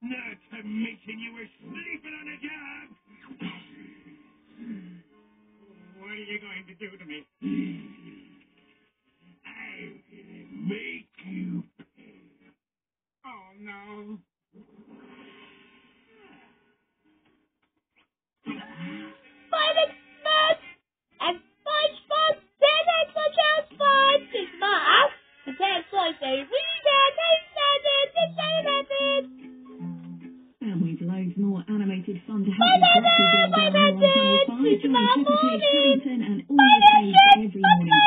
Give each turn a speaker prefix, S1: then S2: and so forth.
S1: Not to mention you were sleeping on the hmm. job. What are you going to do to me? I'm gonna make you. pay. Oh no.
S2: Five experts and SpongeBob didn't such as fun is math. And that's why they read
S3: Loads more animated fun to have you get Down here on Channel 5 during and all your shows every morning.